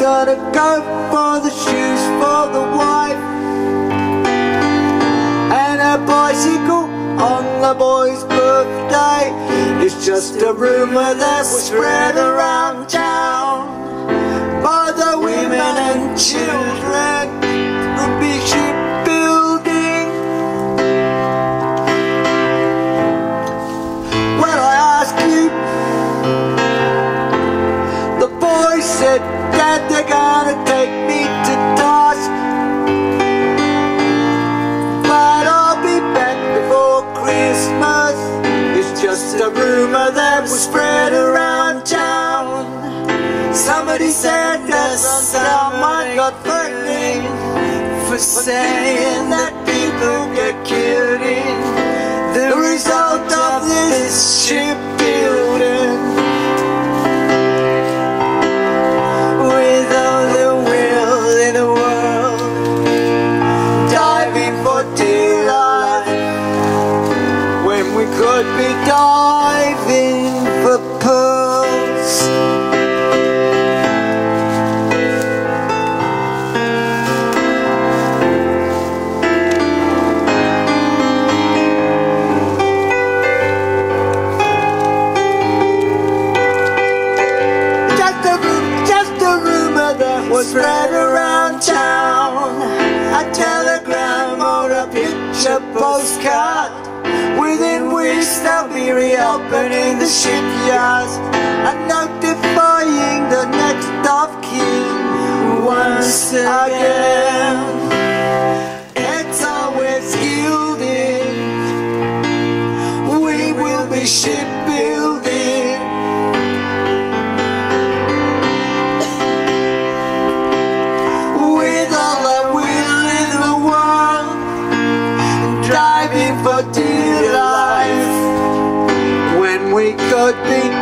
gonna go for the shoes for the wife. And a bicycle on the boy's birthday. It's just a rumor that was spread around town. By the women and children they're gonna take me to task But I'll be back before Christmas. It's just a rumor that was spread around town. Somebody said that someone got burning For saying that people get killed in The result of this shipbuilding was spread around town. A telegram or a picture postcard. Within weeks they'll be reopening the shipyards and notifying the next of kin once again. It's always yielding. We will be shipbuilding. Life